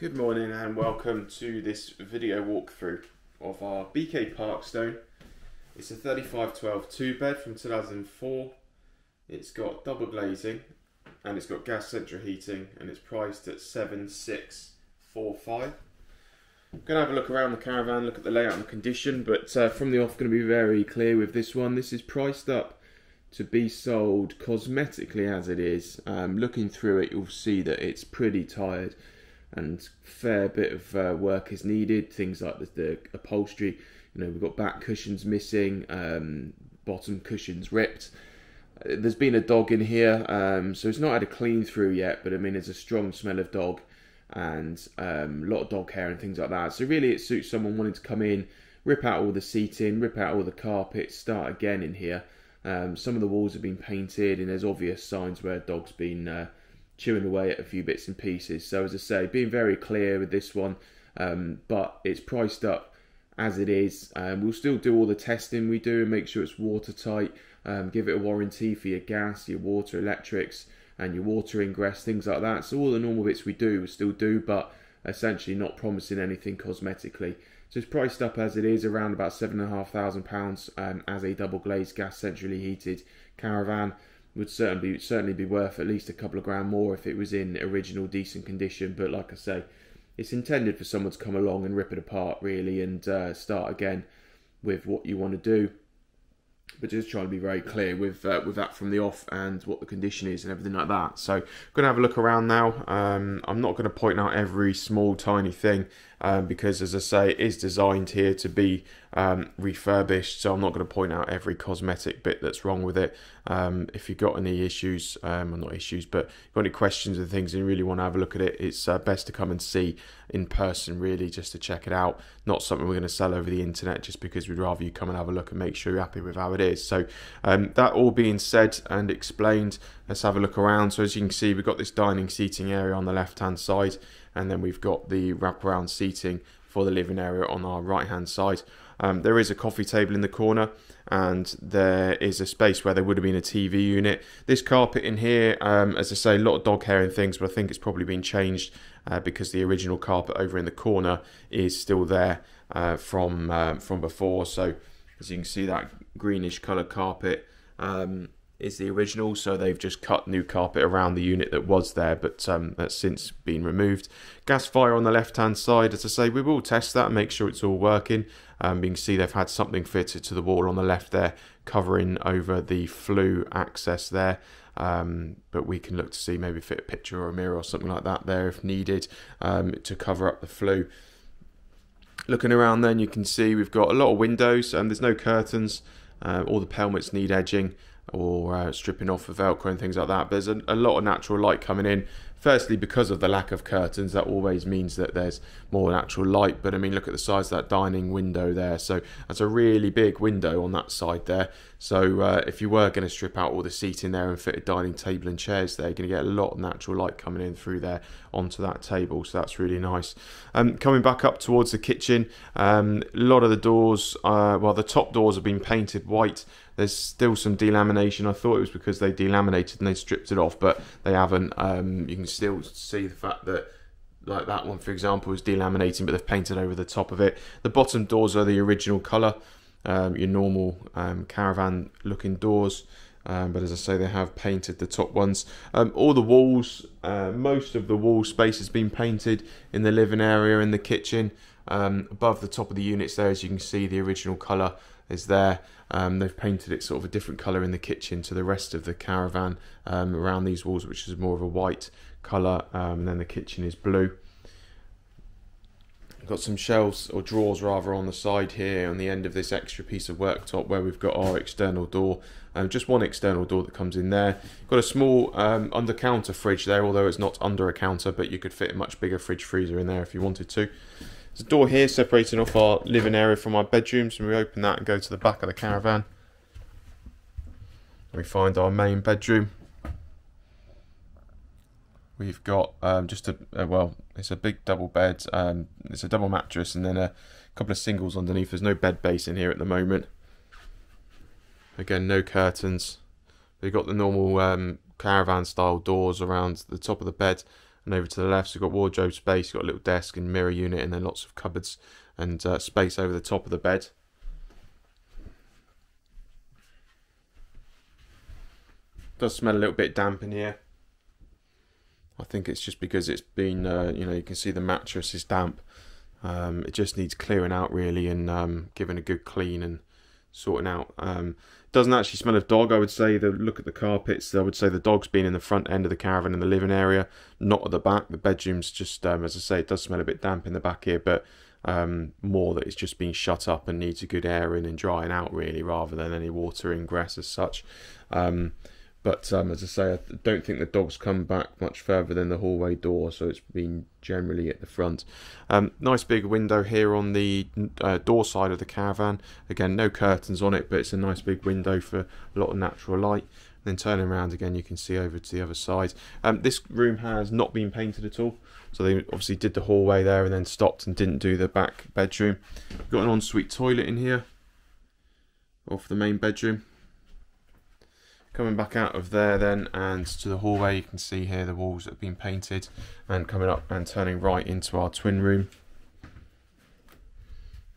Good morning and welcome to this video walkthrough of our BK Parkstone. It's a 3512 two bed from 2004. It's got double glazing and it's got gas central heating and it's priced at 7645. I'm going to have a look around the caravan, look at the layout and the condition, but uh, from the off going to be very clear with this one. This is priced up to be sold cosmetically as it is. Um, looking through it you'll see that it's pretty tired and fair bit of uh, work is needed. Things like the, the, upholstery, you know, we've got back cushions missing, um, bottom cushions ripped. Uh, there's been a dog in here, um, so it's not had a clean through yet, but I mean, there's a strong smell of dog and um, a lot of dog hair and things like that. So really, it suits someone wanting to come in, rip out all the seating, rip out all the carpets, start again in here. Um, some of the walls have been painted, and there's obvious signs where a dog's been uh, chewing away at a few bits and pieces. So as I say, being very clear with this one, um, but it's priced up as it is. Um, we'll still do all the testing we do and make sure it's watertight. Um, give it a warranty for your gas, your water, electrics, and your water ingress, things like that. So all the normal bits we do, we still do, but essentially not promising anything cosmetically. So it's priced up as it is, around about seven and a half thousand pounds um, as a double glazed gas centrally heated caravan would certainly certainly be worth at least a couple of grand more if it was in original decent condition. But like I say, it's intended for someone to come along and rip it apart really and uh, start again with what you want to do. But just trying to be very clear with uh, with that from the off and what the condition is and everything like that. So going to have a look around now. Um, I'm not going to point out every small tiny thing um, because, as I say, it is designed here to be um, refurbished. So I'm not going to point out every cosmetic bit that's wrong with it. Um, if you've got any issues, um, well, not issues, but got any questions and things, and you really want to have a look at it, it's uh, best to come and see in person, really, just to check it out. Not something we're going to sell over the internet, just because we'd rather you come and have a look and make sure you're happy with how it is. So um, that all being said and explained, let's have a look around. So as you can see, we've got this dining seating area on the left-hand side and then we've got the wraparound seating for the living area on our right hand side. Um, there is a coffee table in the corner and there is a space where there would have been a TV unit. This carpet in here, um, as I say, a lot of dog hair and things, but I think it's probably been changed uh, because the original carpet over in the corner is still there uh, from uh, from before. So as you can see, that greenish colour carpet um, is the original, so they've just cut new carpet around the unit that was there, but um, that's since been removed. Gas fire on the left hand side, as I say, we will test that and make sure it's all working. Um, you can see they've had something fitted to the wall on the left there, covering over the flue access there. Um, but we can look to see maybe fit a picture or a mirror or something like that there if needed um, to cover up the flue. Looking around then you can see we've got a lot of windows and there's no curtains. Uh, all the pelmets need edging or uh, stripping off the velcro and things like that. But there's a, a, lot of natural light coming in. Firstly, because of the lack of curtains, that always means that there's more natural light. But I mean, look at the size of that dining window there. So that's a really big window on that side there. So uh, if you were going to strip out all the seating there and fit a dining table and chairs there, you're going to get a lot of natural light coming in through there onto that table. So that's really nice. Um, coming back up towards the kitchen, um, a lot of the doors, uh, well, the top doors have been painted white there's still some delamination. I thought it was because they delaminated and they stripped it off, but they haven't. Um, you can still see the fact that like that one for example is delaminating but they've painted over the top of it the bottom doors are the original color um, your normal um, caravan looking doors um, but as I say they have painted the top ones um, all the walls uh, most of the wall space has been painted in the living area in the kitchen um, above the top of the units there as you can see the original color is there. Um, they've painted it sort of a different colour in the kitchen to the rest of the caravan um, around these walls, which is more of a white colour, um, and then the kitchen is blue. Got some shelves or drawers rather on the side here on the end of this extra piece of worktop where we've got our external door. Um, just one external door that comes in there. Got a small um, under counter fridge there, although it's not under a counter, but you could fit a much bigger fridge freezer in there if you wanted to. There's a door here separating off our living area from our bedrooms, and we open that and go to the back of the caravan. We find our main bedroom. We've got um, just a, uh, well, it's a big double bed. Um, it's a double mattress and then a couple of singles underneath. There's no bed base in here at the moment. Again, no curtains. We've got the normal um, caravan style doors around the top of the bed And over to the left, you've got wardrobe space, you've got a little desk and mirror unit, and then lots of cupboards and uh, space over the top of the bed. Does smell a little bit damp in here. I think it's just because it's been, uh, you know, you can see the mattress is damp. Um, it just needs clearing out really and um, giving a good clean and sorting out. Um, doesn't actually smell of dog. I would say the look at the carpets. I would say the dog's been in the front end of the caravan in the living area, not at the back. The bedroom's just, um, as I say, it does smell a bit damp in the back here, but um, more that it's just been shut up and needs a good airing and drying out really, rather than any water ingress as such. Um, but um, as I say, I don't think the dog's come back much further than the hallway door, so it's been generally at the front. Um, nice big window here on the uh, door side of the caravan. Again, no curtains on it, but it's a nice big window for a lot of natural light. Then turning around again, you can see over to the other side. Um, this room has not been painted at all, so they obviously did the hallway there and then stopped and didn't do the back bedroom. Got an ensuite toilet in here, off the main bedroom. Coming back out of there then and to the hallway, you can see here the walls that have been painted and coming up and turning right into our twin room.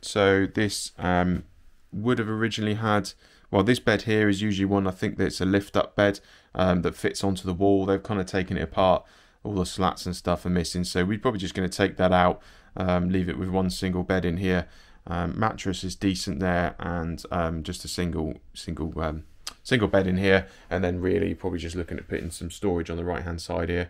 So this um, would have originally had, well this bed here is usually one I think that's a lift up bed um, that fits onto the wall. They've kind of taken it apart, all the slats and stuff are missing so we're probably just going to take that out, um, leave it with one single bed in here. Um, mattress is decent there and um, just a single single um, single bed in here and then really probably just looking at putting some storage on the right hand side here.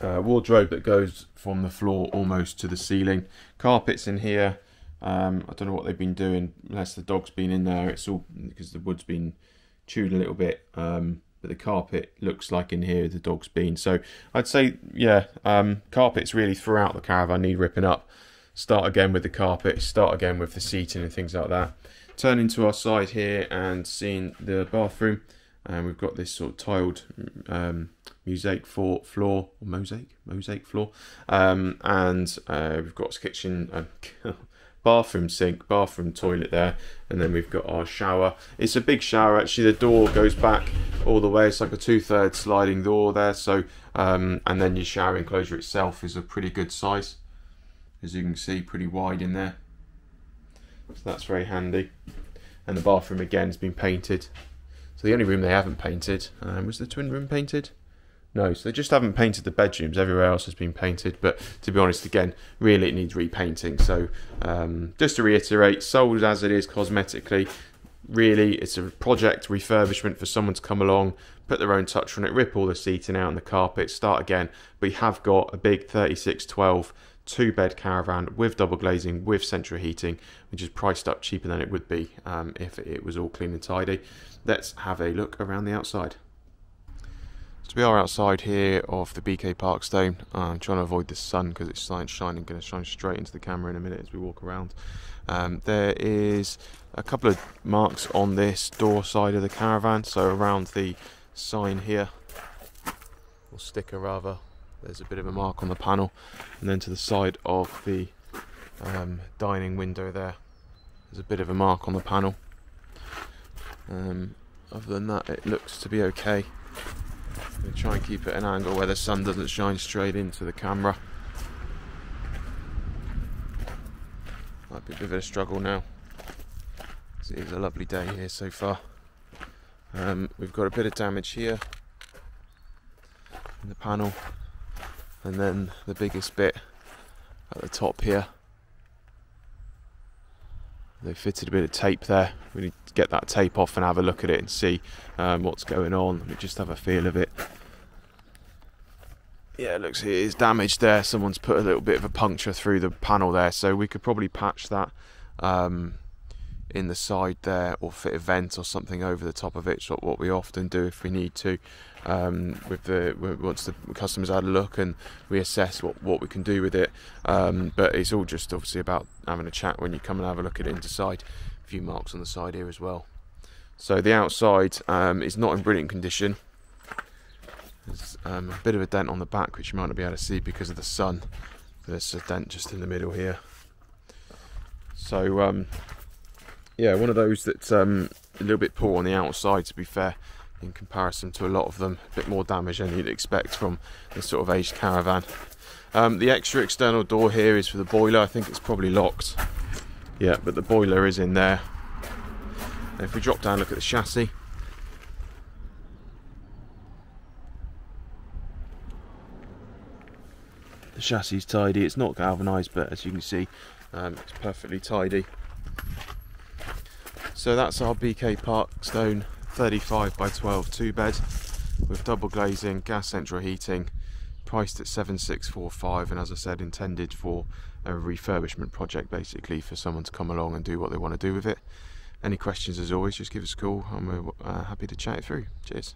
Uh, wardrobe that goes from the floor almost to the ceiling. Carpets in here um, I don't know what they've been doing unless the dog's been in there it's all because the wood's been chewed a little bit um, but the carpet looks like in here the dog's been. So I'd say yeah um, carpets really throughout the caravan need ripping up. Start again with the carpet start again with the seating and things like that turning to our side here and seeing the bathroom. And we've got this sort of tiled um, mosaic floor, floor or mosaic mosaic floor. Um, and uh, we've got kitchen uh, bathroom sink bathroom toilet there. And then we've got our shower. It's a big shower actually. The door goes back all the way. It's like a two-thirds sliding door there. So um, and then your shower enclosure itself is a pretty good size as you can see pretty wide in there so that's very handy. And the bathroom again has been painted. So the only room they haven't painted um, was the twin room painted. No, so they just haven't painted the bedrooms. Everywhere else has been painted, but to be honest, again, really it needs repainting. So um, just to reiterate, sold as it is cosmetically. Really, it's a project refurbishment for someone to come along, put their own touch on it, rip all the seating out and the carpet, start again. But we have got a big 3612 two bed caravan with double glazing, with central heating, which is priced up cheaper than it would be um, if it was all clean and tidy. Let's have a look around the outside. So we are outside here of the BK Parkstone. I'm trying to avoid the sun because it's shining, going to shine straight into the camera in a minute as we walk around. Um, there is a couple of marks on this door side of the caravan, so around the sign here, or sticker rather, there's a bit of a mark on the panel. And then to the side of the um, dining window there there's a bit of a mark on the panel. Um, other than that it looks to be okay. I'm try and keep it at an angle where the sun doesn't shine straight into the camera. Might be a bit of a struggle now it is a lovely day here so far. Um, we've got a bit of damage here in the panel and then the biggest bit at the top here. They fitted a bit of tape there. We need to get that tape off and have a look at it and see um, what's going on. Let me just have a feel of it. Yeah it looks it is damaged there. Someone's put a little bit of a puncture through the panel there so we could probably patch that um, in the side there or fit a vent or something over the top of it so what we often do if we need to um, with the once the customers had a look and we assess what, what we can do with it. Um, but it's all just obviously about having a chat when you come and have a look at it inside. A few marks on the side here as well. So the outside um, is not in brilliant condition. There's um, a bit of a dent on the back which you might not be able to see because of the sun. There's a dent just in the middle here. So um, yeah, one of those that's um, a little bit poor on the outside, to be fair. in comparison to a lot of them. A bit more damage than you'd expect from this sort of aged caravan. Um, the extra external door here is for the boiler. I think it's probably locked. Yeah, but the boiler is in there. And if we drop down, look at the chassis. The chassis is tidy. It's not galvanised, but as you can see, um, it's perfectly tidy. So that's our BK Parkstone 35 by 12 two bed with double glazing, gas central heating, priced at 7645 and as I said intended for a refurbishment project basically for someone to come along and do what they want to do with it. Any questions as always just give us a call and we're uh, happy to chat it through. Cheers.